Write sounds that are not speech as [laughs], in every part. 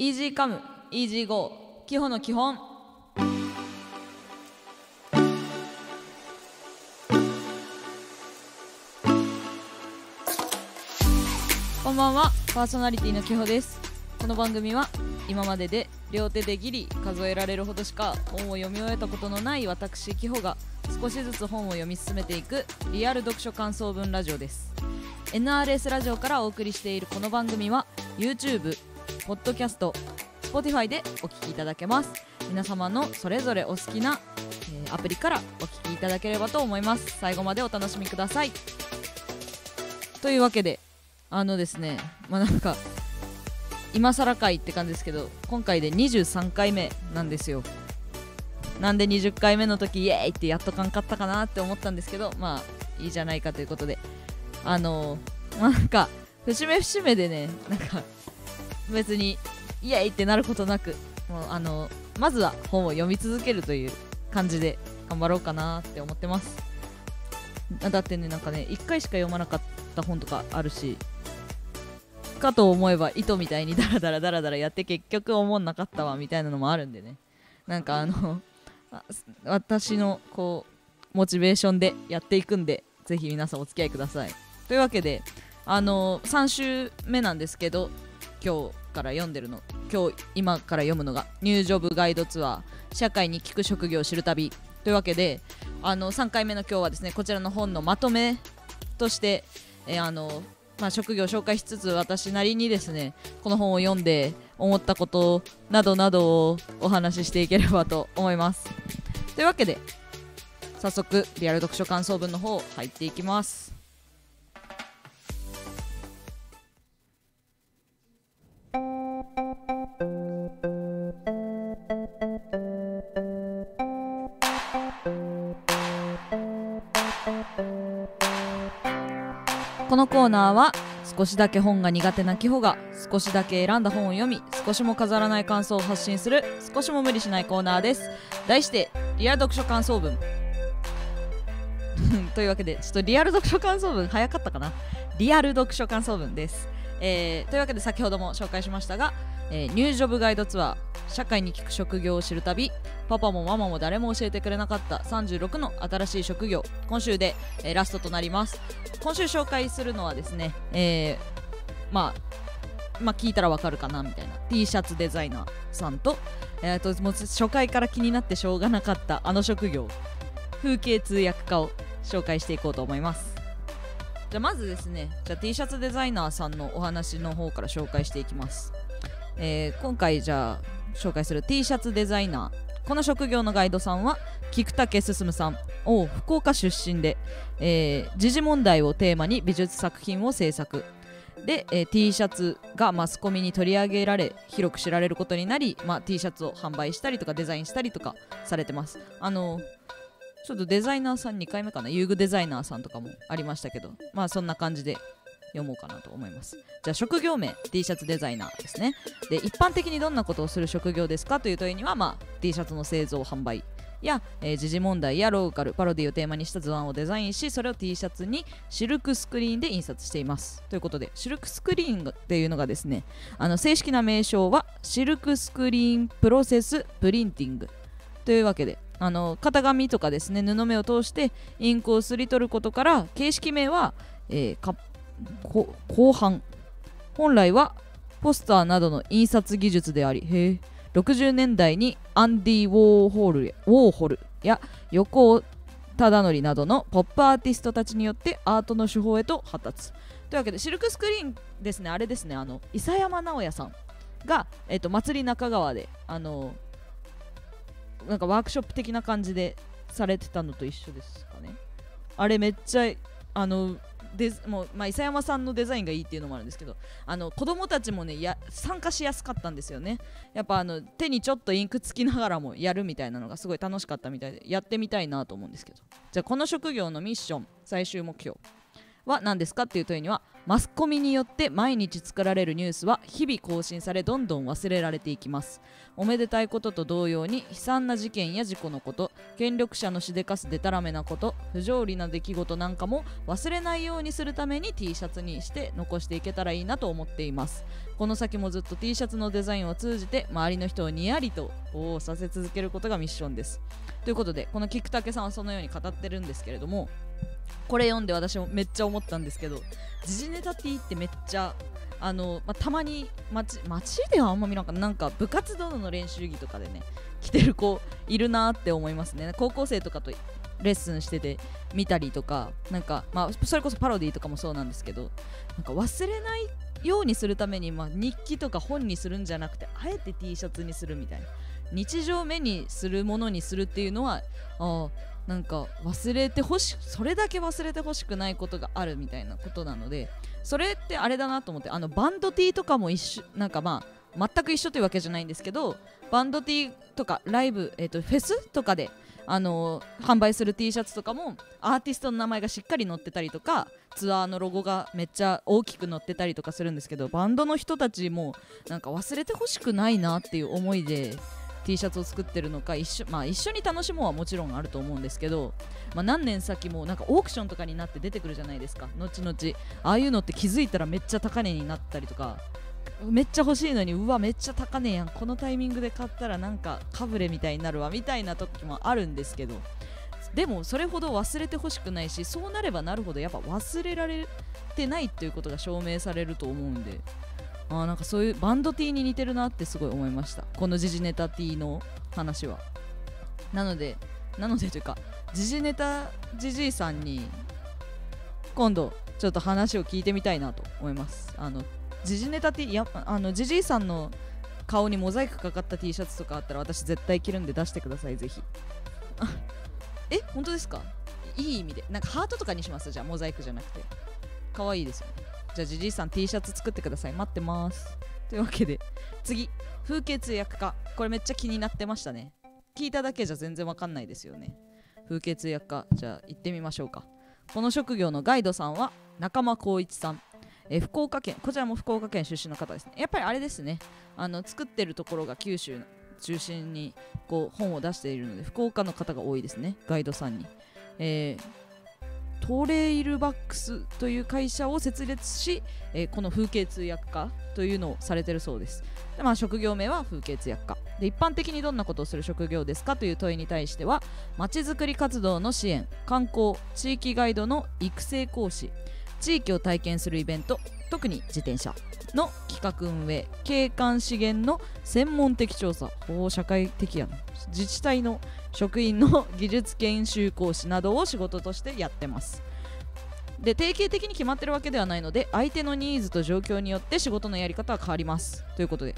イージーカムイージーゴー基本の基本。こんばんは。パーソナリティのきほです。この番組は今までで両手でギリ数えられるほどしか本を読み終えたことのない私きほが少しずつ本を読み進めていくリアル読書感想文ラジオです。NRS ラジオからお送りしているこの番組は YouTube、ポッドキャスト、Spotify でお聞きいただけます。皆様のそれぞれお好きな、えーアプリからお聞きいただければと思います。最後までお楽しみください。というわけであのですねまあなんか今更回って感じですけど今回で23回目なんですよ。なんで20回目の時イエーイってやっとかんかったかなって思ったんですけどまあいいじゃないかということで。あのまなんか節目節目でねなんか別にイエイってなることなくもうあのまずは本を読み続けるという感じで頑張ろうかなって思ってます。だってねなんかね1回しか読まなかった本とかあるしかと思えば糸みたいにダラダラダラダラやって結局思んなかったわみたいなのもあるんでね。なんかあの私のこうモチベーションでやっていくんでぜひ皆さんお付き合いください。というわけであの3週目なんですけど今日から読んでるの。今日今から読むのが「ニュージョブガイドツアー社会に聞く職業を知る旅」というわけであの3回目の今日はですねこちらの本のまとめとして、えーあのまあ、職業を紹介しつつ私なりにですねこの本を読んで思ったことなどなどをお話ししていければと思います。というわけで早速リアル読書感想文の方入っていきます。このコーナーは少しだけ本が苦手なキホが少しだけ選んだ本を読み少しも飾らない感想を発信する少しも無理しないコーナーです。題してリアル読書感想文。[laughs] というわけでちょっとリアル読書感想文早かったかな？リアル読書感想文です、えーというわけで先ほども紹介しましたが、えーニュージョブガイドツアー社会に聞く職業を知る旅。パパもママも誰も教えてくれなかった36の新しい職業。今週で、えーラストとなります。今週紹介するのはですね、えーまあまあ聞いたらわかるかなみたいな。T シャツデザイナーさんと,、えー、ともう初回から気になってしょうがなかったあの職業。風景通訳家を紹介していこうと思います。じゃあまずですねじゃあ T シャツデザイナーさんのお話の方から紹介していきます、えー今回じゃあ紹介する T シャツデザイナーこの職業のガイドさんは菊竹進さんを福岡出身で、えー時事問題をテーマに美術作品を制作で、えー T シャツがマスコミに取り上げられ広く知られることになり、まあ、T シャツを販売したりとかデザインしたりとかされてます。あのちょっとデザイナーさん2回目かな？遊具デザイナーさんとかもありましたけどまあそんな感じで読もうかなと思います。じゃあ職業名 T シャツデザイナーですね。で一般的にどんなことをする職業ですかという問いには、まあ、T シャツの製造販売や、えー時事問題やローカルパロディをテーマにした図案をデザインしそれを T シャツにシルクスクリーンで印刷しています。ということでシルクスクリーンっていうのがですねあの正式な名称はシルクスクリーンプロセスプリンティングというわけであの型紙とかですね布目を通してインクをすり取ることから形式名は、えーかこ孔版。本来はポスターなどの印刷技術でありへえ。60年代にアンディ・ウォーホルやウォーホルや横尾忠則などのポップアーティストたちによってアートの手法へと発達。というわけでシルクスクリーンですね。あれですね。あの伊佐山直也さんが、えっと祭り中川であのなんかワークショップ的な感じでされてたのと一緒ですかね。あれめっちゃあのデもう、まあ、伊佐山さんのデザインがいいっていうのもあるんですけどあの子供たちもねや参加しやすかったんですよね。やっぱあの手にちょっとインクつきながらもやるみたいなのがすごい楽しかったみたいでやってみたいなと思うんですけど。じゃあこの職業のミッション最終目標は何ですかっていう問いにはマスコミによって毎日作られるニュースは日々更新されどんどん忘れられていきます。おめでたいことと同様に悲惨な事件や事故のこと権力者のしでかすでたらめなこと不条理な出来事なんかも忘れないようにするために T シャツにして残していけたらいいなと思っています。この先もずっと T シャツのデザインを通じて周りの人をにやりとおさせ続けることがミッションです。ということでこの菊竹さんはそのように語ってるんですけれどもこれ読んで私もめっちゃ思ったんですけど時事ネタ T ってめっちゃあの、まあ、たまに街ではあんま見なかなんか部活動の練習着とかでね着てる子いるなって思いますね。高校生とかとレッスンしてて見たりとかなんか、まあ、それこそパロディとかもそうなんですけどなんか忘れないようにするために、まあ、日記とか本にするんじゃなくてあえて T シャツにするみたいな。日常目にするものにするっていうのはあなんか忘れてほしそれだけ忘れてほしくないことがあるみたいなことなのでそれってあれだなと思ってあのバンド T とかも一緒なんかまあ全く一緒というわけじゃないんですけどバンド T とかライブ、えーと、フェスとかであの販売する T シャツとかもアーティストの名前がしっかり載ってたりとかツアーのロゴがめっちゃ大きく載ってたりとかするんですけどバンドの人たちもなんか忘れてほしくないなっていう思いで T シャツを作ってるのか一緒,、まあ、一緒に楽しもうはもちろんあると思うんですけど、まあ、何年先もなんかオークションとかになって出てくるじゃないですか。後々ああいうのって気づいたらめっちゃ高値になったりとかめっちゃ欲しいのにうわめっちゃ高値やん。このタイミングで買ったらなんかかぶれみたいになるわ。みたいな時もあるんですけど。でもそれほど忘れてほしくないしそうなればなるほどやっぱ忘れられてないっていうことが証明されると思うんで。あなんかそういうバンド T に似てるなってすごい思いました。この時事ネタ T の？話は。なのでなのでというか [laughs] 時事ネタじじいさんに今度ちょっと話を聞いてみたいなと思います。あの時事ネタ T やあのじじいさんの顔にモザイクかかった T シャツとかあったら私絶対着るんで出してくださいぜひ。[laughs] え本当ですか？いい意味で。なんかハートとかにします？じゃあモザイクじゃなくて。可愛いですよね。じゃあじじいさん T シャツ作ってください。待ってます。というわけで次。風景通訳家これめっちゃ気になってましたね。聞いただけじゃ全然わかんないですよね。風景通訳家じゃあ行ってみましょうか。この職業のガイドさんは中間光一さん。え福岡県。こちらも福岡県出身の方ですね。やっぱりあれですね。あの作ってるところが九州中心にこう本を出しているので福岡の方が多いですね。ガイドさんに、えー、トレイルバックスという会社を設立し、えー、この風景通訳家というのをされてるそうです。で、まあ、職業名は風景通訳家で一般的にどんなことをする職業ですかという問いに対してはまちづくり活動の支援観光地域ガイドの育成講師。地域を体験するイベント特に自転車の企画運営景観資源の専門的調査法社会的やな自治体の職員の技術研修講師などを仕事としてやってます。で定型的に決まってるわけではないので相手のニーズと状況によって仕事のやり方は変わります。ということで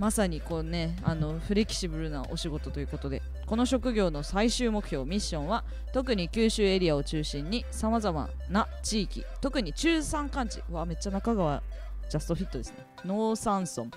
まさにこうねあのフレキシブルなお仕事ということでこの職業の最終目標ミッションは特に九州エリアを中心にさまざまな地域特に中山間地わめっちゃ中川ジャストフィットですね。農山村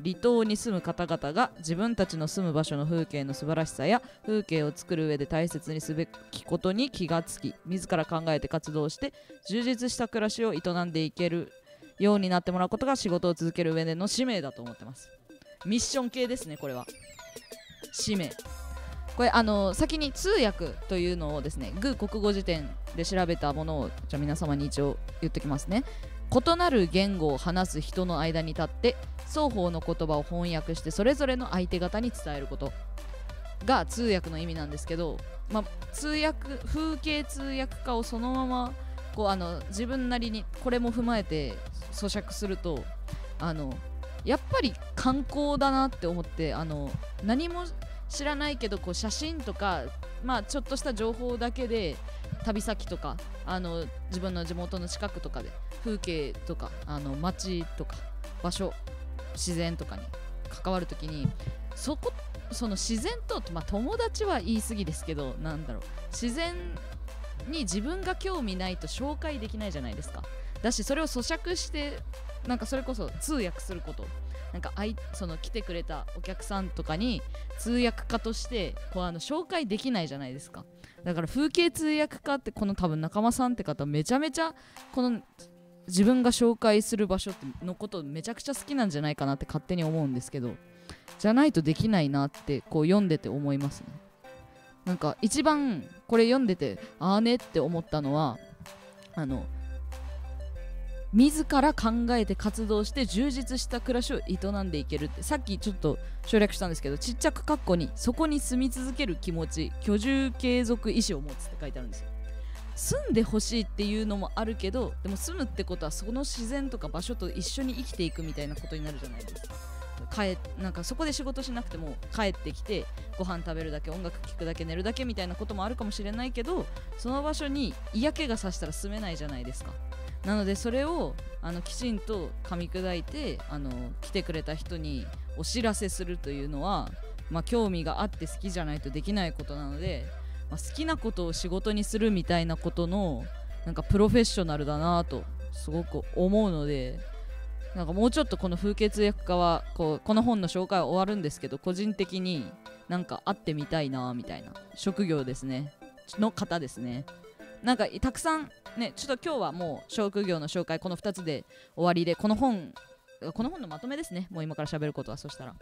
離島に住む方々が自分たちの住む場所の風景の素晴らしさや風景を作る上で大切にすべきことに気がつき自ら考えて活動して充実した暮らしを営んでいけるようになってもらうことが仕事を続ける上での使命だと思ってます。ミッション系ですねこれは。使命。これあの先に通訳というのをですねグー国語辞典で調べたものをじゃあ皆様に一応言ってきますね。異なる言語を話す人の間に立って双方の言葉を翻訳してそれぞれの相手方に伝えること。が通訳の意味なんですけど、まあ、通訳風景通訳家をそのままこうあの自分なりにこれも踏まえて咀嚼するとあのやっぱり観光だなって思ってあの何も知らないけどこう写真とか、まあ、ちょっとした情報だけで旅先とかあの自分の地元の近くとかで風景とかあの街とか場所自然とかに関わる時にそこその自然と、まあ、友達は言い過ぎですけどなんだろう自然に自分が興味ないと紹介できないじゃないですか。だしそれを咀嚼してなんかそれこそ通訳すること。なんかその来てくれたお客さんとかに通訳家としてこうあの紹介できないじゃないですか。だから風景通訳家ってこの多分仲間さんって方めちゃめちゃこの自分が紹介する場所のことめちゃくちゃ好きなんじゃないかなって勝手に思うんですけどじゃないとできないなってこう読んでて思いますね。なんか一番これ読んでてああねって思ったのはあの自ら考えて活動して充実した暮らしを営んでいけるって。さっきちょっと省略したんですけどちっちゃくカッコにそこに住み続ける気持ち居住継続意思を持つって書いてあるんですよ。住んでほしいっていうのもあるけどでも住むってことはその自然とか場所と一緒に生きていくみたいなことになるじゃないですか。帰なんかそこで仕事しなくても帰ってきてご飯食べるだけ音楽聴くだけ寝るだけみたいなこともあるかもしれないけどその場所に嫌気がさしたら住めないじゃないですか。なのでそれをあのきちんと噛み砕いてあの来てくれた人にお知らせするというのは、まあ、興味があって好きじゃないとできないことなので、まあ、好きなことを仕事にするみたいなことのなんかプロフェッショナルだなとすごく思うのでなんかもうちょっとこの風血薬家はこうこの本の紹介は終わるんですけど個人的になんか会ってみたいなみたいな職業ですね。の方ですね。なんかたくさんねちょっと今日はもう職業の紹介この2つで終わりでこの本この本のまとめですね。もう今から喋ることはそしたら。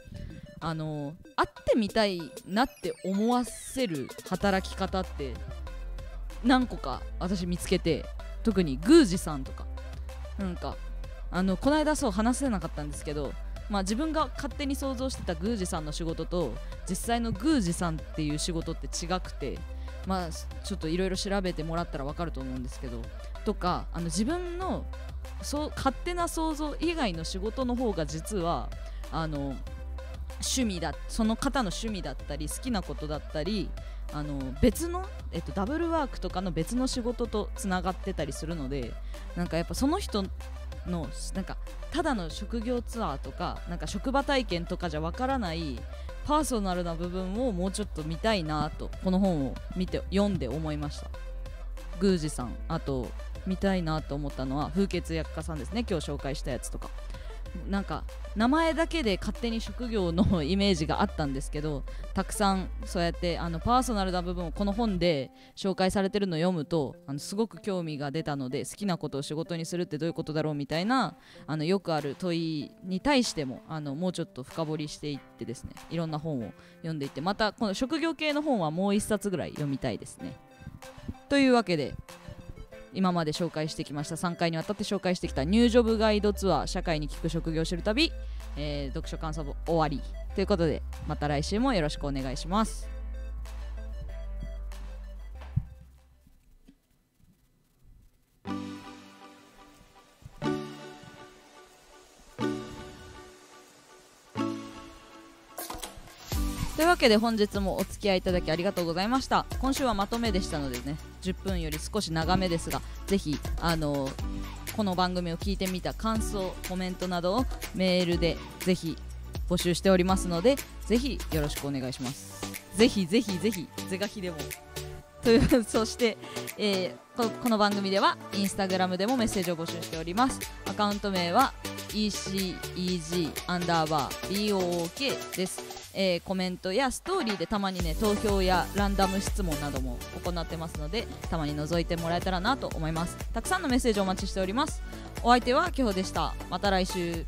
あの会ってみたいなって思わせる働き方って何個か私見つけて特に宮司さんとか。なんかあのこの間そう話せなかったんですけどまあ、自分が勝手に想像してた宮司さんの仕事と実際の宮司さんっていう仕事って違くてまあちょっといろいろ調べてもらったら分かると思うんですけどとかあの自分のそう勝手な想像以外の仕事の方が実はあの趣味だその方の趣味だったり好きなことだったりあの別の、えっと、ダブルワークとかの別の仕事とつながってたりするのでなんかやっぱその人のなんかただの職業ツアーとかなんか職場体験とかじゃわからないパーソナルな部分をもうちょっと見たいなとこの本を見て読んで思いました。宮司さんあと見たいなと思ったのは風穴薬家さんですね今日紹介したやつとか。なんか名前だけで勝手に職業のイメージがあったんですけどたくさんそうやってあのパーソナルな部分をこの本で紹介されてるのを読むとあのすごく興味が出たので好きなことを仕事にするってどういうことだろうみたいなあのよくある問いに対してもあのもうちょっと深掘りしていってですねいろんな本を読んでいってまたこの職業系の本はもう1冊ぐらい読みたいですね。というわけで今まで紹介してきました3回にわたって紹介してきたニュージョブガイドツアー社会に聞く職業を知る旅、えー、読書感想終わり。ということでまた来週もよろしくお願いします。けで本日もお付き合いいただきありがとうございました。今週はまとめでしたのでね10分より少し長めですがぜひあのこの番組を聞いてみた感想コメントなどをメールでぜひ募集しておりますのでぜひよろしくお願いします。ぜひぜひぜひ是が非でも。というそして、えー、ここの番組ではインスタグラムでもメッセージを募集しております。アカウント名は ECEG アンダーバー BOOK です。えー、コメントやストーリーでたまにね投票やランダム質問なども行ってますのでたまに覗いてもらえたらなと思います。たくさんのメッセージお待ちしております。お相手は今日でした。また来週。